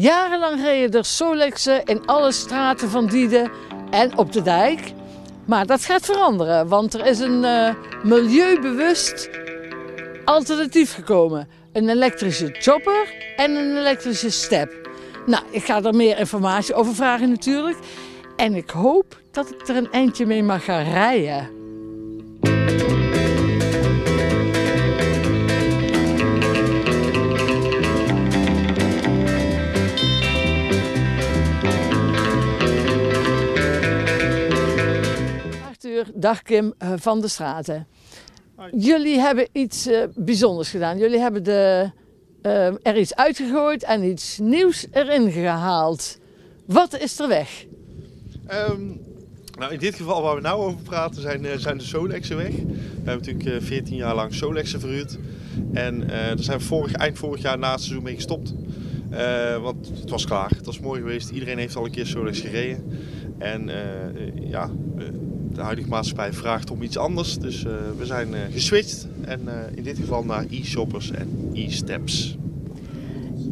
jarenlang reden er Solexen in alle straten van Dieden en op de dijk. Maar dat gaat veranderen, want er is een uh, milieubewust alternatief gekomen. Een elektrische chopper en een elektrische step. Nou, ik ga er meer informatie over vragen natuurlijk. En ik hoop dat ik er een eindje mee mag gaan rijden. Dag Kim eh, van de Straten. Jullie hebben iets uh, bijzonders gedaan. Jullie hebben de, uh, er iets uitgegooid en iets nieuws erin gehaald. Wat is er weg? Um, nou, in dit geval waar we nou over praten zijn, zijn de Solexen weg. We hebben natuurlijk 14 jaar lang Solexen verhuurd. En daar zijn we vorig, eind vorig jaar na het seizoen mee gestopt. want het was klaar, het was mooi geweest. Iedereen heeft al een keer Solex gereden. En ja, de huidige maatschappij vraagt om iets anders. Dus uh, we zijn uh, geswitcht en uh, in dit geval naar e-shoppers en e-steps.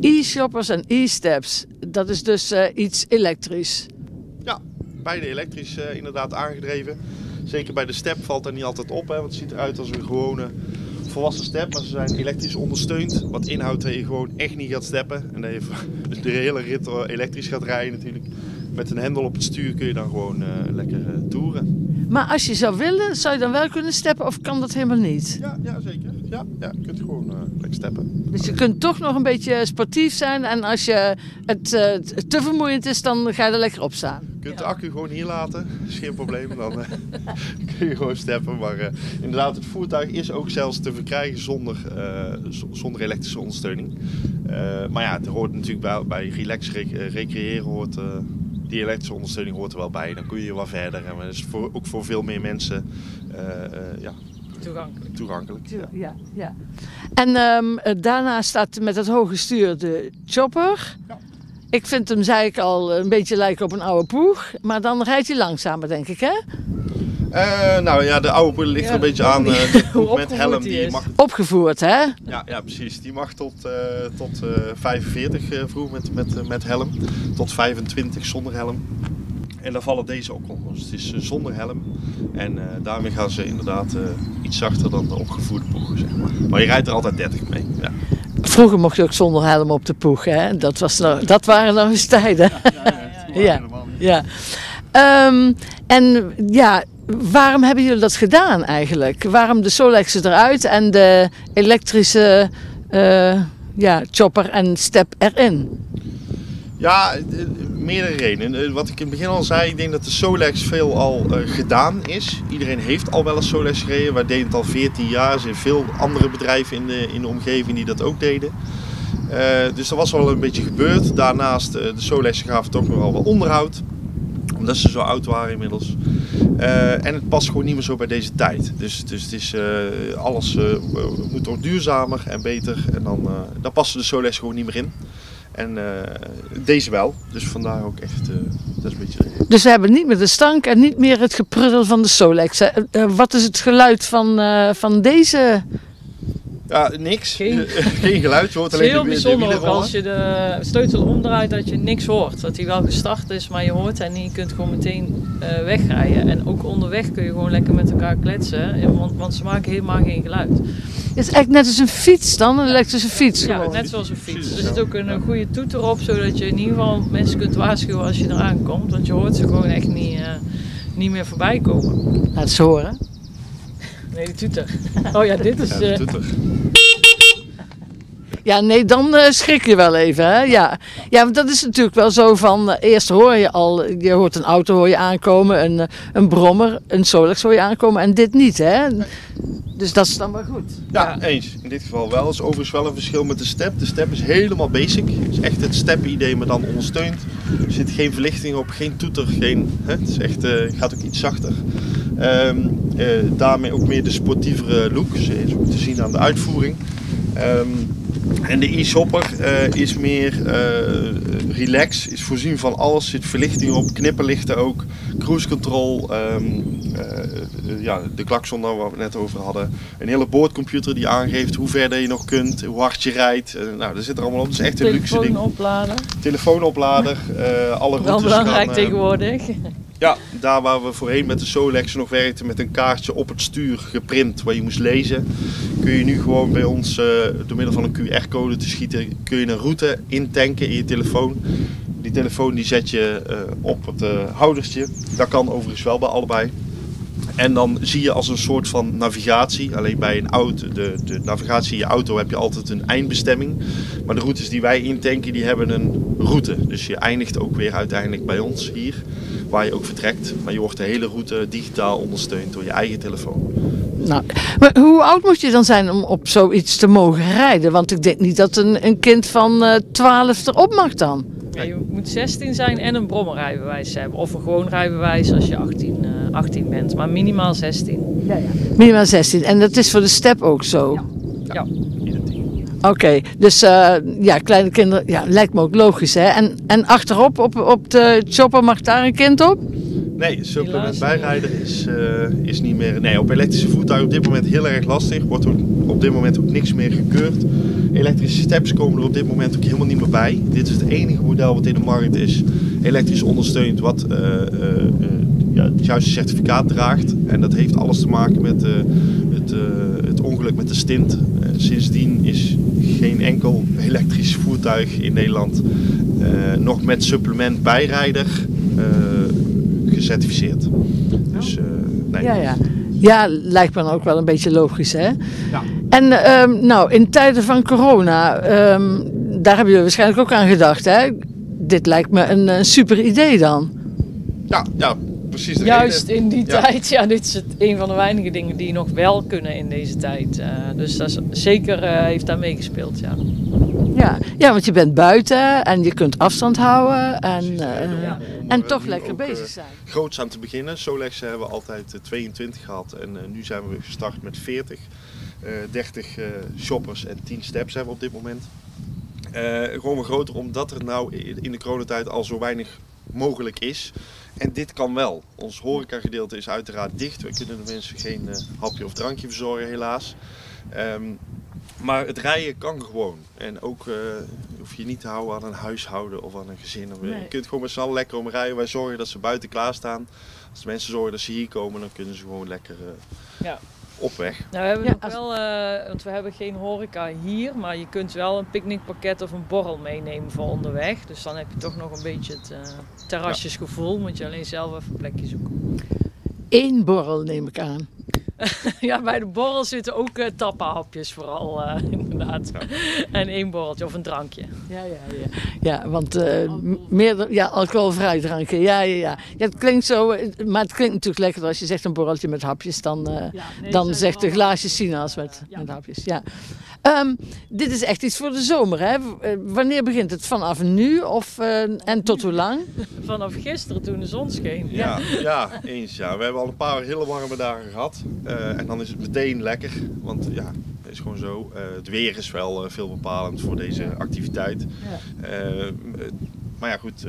E-shoppers en e-steps, dat is dus iets elektrisch? Ja, beide elektrisch inderdaad aangedreven. Zeker bij de step valt dat niet altijd op, hè, want het ziet eruit als een gewone volwassen step. Maar ze zijn elektrisch ondersteund. Wat inhoudt dat je gewoon echt niet gaat steppen. En dat je de hele rit elektrisch gaat rijden natuurlijk met een hendel op het stuur kun je dan gewoon uh, lekker uh, toeren. Maar als je zou willen, zou je dan wel kunnen steppen of kan dat helemaal niet? Ja, ja zeker. Ja, ja, je kunt gewoon uh, lekker steppen. Dus je kunt toch nog een beetje sportief zijn en als je het te vermoeiend is, dan ga je er lekker op staan. Je kunt de accu gewoon hier laten, is geen probleem. Dan kun je gewoon steppen. Maar inderdaad, het voertuig is ook zelfs te verkrijgen zonder, zonder elektrische ondersteuning. maar ja, het hoort natuurlijk bij, bij relax recreëren hoort die elektrische ondersteuning hoort er wel bij. Dan kun je wel verder. En dat is voor, ook voor veel meer mensen uh, uh, ja, toegankelijk. toegankelijk ja. ja, ja. En um, daarna staat met het hoge stuur de chopper. Ja. Ik vind hem, zei ik al, een beetje lijken op een oude poeg. Maar dan rijdt hij langzamer, denk ik, hè? Uh, nou ja, de oude poeder ligt er een beetje aan. Uh, met helm die mag. Opgevoerd, hè? Ja, ja precies. Die mag tot, uh, tot 45 vroeg met, met, met helm. Tot 25 zonder helm. En dan vallen deze ook onder. Dus het is zonder helm. En daarmee gaan ze inderdaad iets zachter dan de opgevoerde poeg, zeg maar. Maar je rijdt er altijd 30 mee. Ja. Vroeger mocht je ook zonder helm op de poeg, hè? Dat, was nog, dat waren nog eens tijden. Ja, ja, ja. ja. Um, en ja, waarom hebben jullie dat gedaan eigenlijk? Waarom de Solexen eruit en de elektrische uh, ja, chopper en step erin? Ja, meerdere redenen. Eh, wat ik in het begin al zei, ik denk dat de Solex veel al gedaan is. Iedereen heeft al wel een Solex gereden. Wij deden het al 14 jaar. Er zijn veel andere bedrijven in de, in de omgeving die dat ook deden. Dus er was al een beetje gebeurd. Daarnaast, de Solex gaven toch wel wat onderhoud omdat ze zo oud waren inmiddels. Uh, en het past gewoon niet meer zo bij deze tijd. Dus, dus het is, uh, alles uh, moet toch duurzamer en beter. En dan, dan passen de Solex gewoon niet meer in. En deze wel. Dus vandaar ook echt, dat is een beetje... Dus we hebben niet meer de stank en niet meer het gepruttel van de Solex. wat is het geluid van, van deze ja, niks. Geen, Geen geluid. Je hoort alleen heel de, bijzonder de ook als je de sleutel omdraait dat je niks hoort. Dat hij wel gestart is, maar je hoort en je kunt gewoon meteen uh, wegrijden. En ook onderweg kun je gewoon lekker met elkaar kletsen, want, want ze maken helemaal geen geluid. Het is echt net als een fiets dan, een elektrische fiets Ja, net zoals een fiets. Er zit ook een, goede toeter op, zodat je in ieder geval mensen kunt waarschuwen als je eraan komt. Want je hoort ze gewoon echt niet, uh, niet meer voorbij komen. Laat ze horen. Nee, de toeter. Oh ja, dit is... Ja, de toeter. Ja, nee, dan uh, schrik je wel even. Hè? Ja. ja, want dat is natuurlijk wel zo van... Uh, eerst hoor je al, je hoort een auto hoor je aankomen, een, uh, een brommer, een Solex hoor je aankomen en dit niet, hè? Dus dat is dan wel goed. Ja, ja, eens. In dit geval wel. Dat is overigens wel een verschil met de step. De step is helemaal basic. Het is echt het step-idee, maar dan ondersteund. Er zit geen verlichting op, geen toeter, geen... Hè? Het is echt, gaat ook iets zachter. Um, daarmee ook meer de sportievere look. Is ook te zien aan de uitvoering. Ehm, en de e-shopper eh, is meer uh, relax, is voorzien van alles. zit verlichting op, knipperlichten ook, cruise control, ehm, ja, de klakson waar we het net over hadden. Een hele boordcomputer die aangeeft hoe ver je nog kunt, hoe hard je rijdt. nou, dat zit er allemaal op. Dat is echt een luxe ding. Telefoonoplader. Telefoonoplader, alle routes Wel belangrijk tegenwoordig. Ja, daar waar we voorheen met de Solex nog werkten met een kaartje op het stuur geprint waar je moest lezen, kun je nu gewoon bij ons uh, door middel van een QR-code te schieten, kun je een route intanken in je telefoon. Die telefoon die zet je uh, op het uh, houdertje. Dat kan overigens wel bij allebei. En dan zie je als een soort van navigatie. Alleen bij een auto, de, de navigatie in je auto heb je altijd een eindbestemming. Maar de routes die wij intanken, die hebben een route. Dus je eindigt ook weer uiteindelijk bij ons hier waar je ook vertrekt. Maar je wordt de hele route digitaal ondersteund door je eigen telefoon. Nou, maar hoe oud moet je dan zijn om op zoiets te mogen rijden? Want ik denk niet dat een, een kind van uh, eh, 12 erop mag dan. Ja, je moet 16 zijn en een brommerrijbewijs hebben. Of een gewoon rijbewijs als je 18, uh, 18 bent. Maar minimaal 16. Ja, ja. Minimaal 16. En dat is voor de step ook zo? Ja. ja. Oké, dus uh, ja, kleine kinderen, ja, lijkt me ook logisch hè. En, en achterop, op, op de chopper, mag daar een kind op? Nee, supplement bijrijder is, uh, is niet meer. Nee, op elektrische voertuigen op dit moment heel erg lastig. Wordt op dit moment ook niks meer gekeurd. Elektrische steps komen er op dit moment ook helemaal niet meer bij. Dit is het enige model wat in de markt is, elektrisch ondersteund, wat uh, ja, het juiste certificaat draagt. En dat heeft alles te maken met het, het ongeluk met de stint. sindsdien is geen enkel elektrisch voertuig in Nederland uh, nog met supplement bijrijder uh, gecertificeerd. Dus, uh, nee. Ja, ja. ja, lijkt me dan ook wel een beetje logisch, hè? Ja. En um, nou, in tijden van corona, um, daar hebben jullie waarschijnlijk ook aan gedacht, hè? Dit lijkt me een, een super idee dan. Ja, ja precies. Juist in die tijd. Ja, dit is het, een van de weinige dingen die nog wel kunnen in deze tijd. Uh, dus dat is, zeker uh, heeft daar meegespeeld, ja. Ja, ja, want je bent buiten en je kunt afstand houden en, uh, en toch lekker bezig zijn. Groots aan te beginnen. Solex hebben we altijd 22 gehad en nu zijn we gestart met 40. 30 shoppers en 10 steps hebben we op dit moment. gewoon groter omdat er nou in de coronatijd al zo weinig mogelijk is. En dit kan wel. Ons horecagedeelte is uiteraard dicht. We kunnen de mensen geen uh, hapje of drankje verzorgen helaas. Um, maar het rijden kan gewoon. En ook uh, hoef je niet te houden aan een huishouden of aan een gezin. Nee. Je kunt gewoon met z'n allen lekker om rijden. Wij zorgen dat ze buiten klaarstaan. Als de mensen zorgen dat ze hier komen, dan kunnen ze gewoon lekker uh, ja op weg. Nou, we hebben nog wel, uh, want we hebben geen horeca hier, maar je kunt wel een picknickpakket of een borrel meenemen voor onderweg. Dus dan heb je toch nog een beetje het uh, terrasjesgevoel, moet je alleen zelf even een plekje zoeken. Eén borrel neem ik aan. ja, bij de borrel zitten ook uh, tappenhapjes vooral, uh, inderdaad. En één borreltje of een drankje. Ja, ja, ja. ja want uh, meer, ja, alcoholvrij drankje. Ja, ja, ja. ja, het klinkt zo, maar het klinkt natuurlijk lekker als je zegt een borreltje met hapjes. Dan, ja, nee, dan zegt een glaasje sinaas met, met hapjes. Ja. Um, dit is echt iets voor de zomer, hè? Wanneer begint het? Vanaf nu of, en tot hoe lang? Vanaf gisteren toen de zon scheen. Ja, ja, eens ja. We hebben al een paar hele warme dagen gehad. Uh, en dan is het meteen lekker, want ja, het is gewoon zo. Uh, het weer is wel uh, veel bepalend voor deze activiteit. Ja. maar ja goed,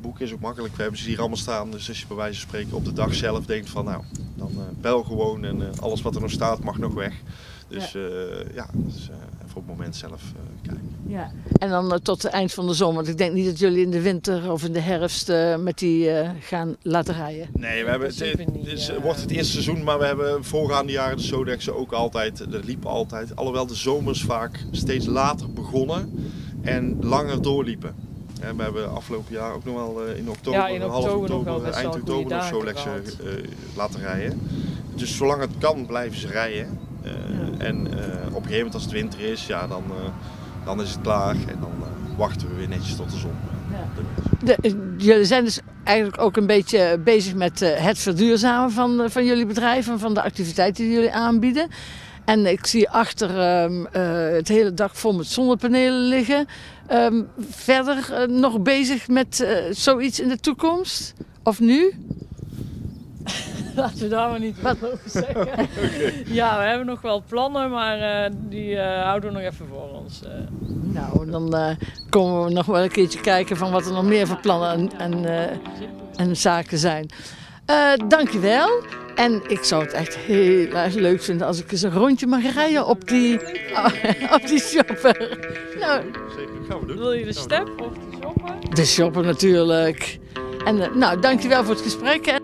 boeken is ook makkelijk. We hebben ze hier allemaal staan. Dus als je bij wijze van spreken op de dag zelf denkt van nou, dan bel gewoon en alles wat er nog staat mag nog weg. Dus ja, ja dus, even op het moment zelf kijken. Ja. En dan uh, tot het eind van de zomer. Want ik denk niet dat jullie in de winter of in de herfst uh, met die uh, gaan laten rijden. Nee, we hebben, het, het wordt het eerste seizoen, maar we hebben voorgaande jaren de Sodexen ook altijd, dat liep altijd. Alhoewel de zomers vaak steeds later begonnen en langer doorliepen. we hebben afgelopen jaar ook nog wel in oktober, ja, in oktober half oktober, eind oktober nog Solexen laten rijden. Dus zolang het kan blijven ze rijden. Ja. En op een gegeven moment als het winter is, ja, dan dan is het klaar en dan wachten we weer netjes tot de zon. Ja. de, jullie zijn dus eigenlijk ook een beetje bezig met het verduurzamen van, van jullie bedrijf en van de activiteiten die jullie aanbieden. En ik zie achter um, het hele dak vol met zonnepanelen liggen. Um, verder nog bezig met zoiets in de toekomst? Of nu? laten we daar maar niet wat over zeggen. Ja, we hebben nog wel plannen, maar uh, die uh, houden we nog even voor ons. Uh. Nou, dan komen we nog wel een keertje kijken van wat er nog meer voor plannen en, en, en zaken zijn. dankjewel. En ik zou het echt heel erg leuk vinden als ik eens een rondje mag rijden op die, op die shopper. Nou, Zeker, gaan we doen. Wil je de step of de shopper? De shopper natuurlijk. En nou, dankjewel voor het gesprek.